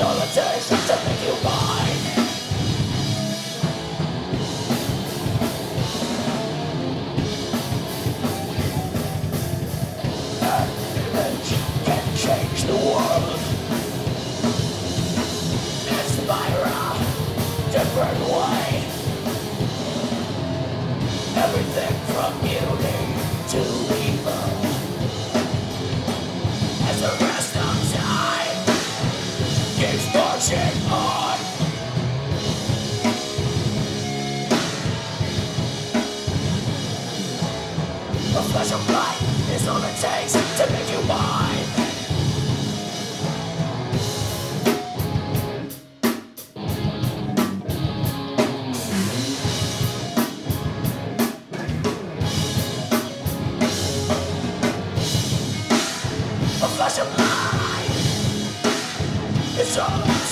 all it takes to make you mine. An image can change the world. Inspire a different way. Everything from beauty to A flash of light is all it takes to make you mine. A flash of light is all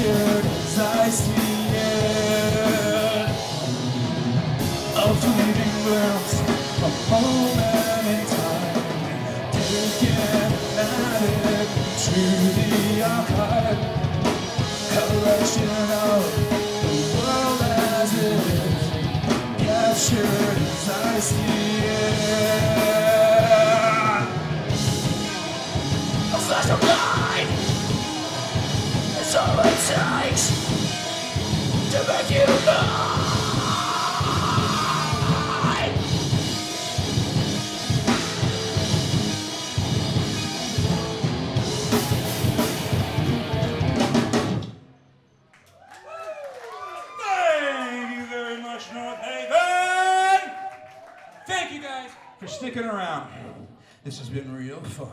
as I see it. A fleeting glimpse, a moment in time, taken added to the archive. Collection of the world as it is, captured as I see it. A flash it takes to make you mine. Thank you very much, North Haven! Thank you guys for sticking around. This has been real fun.